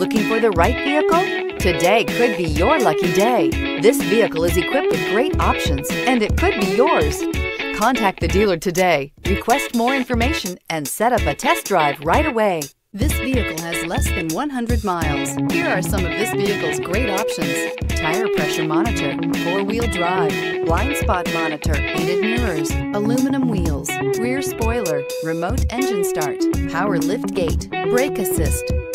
Looking for the right vehicle? Today could be your lucky day. This vehicle is equipped with great options and it could be yours. Contact the dealer today, request more information, and set up a test drive right away. This vehicle has less than 100 miles. Here are some of this vehicle's great options. Tire pressure monitor, four-wheel drive, blind spot monitor, heated mirrors, aluminum wheels, rear spoiler, remote engine start, power lift gate, brake assist,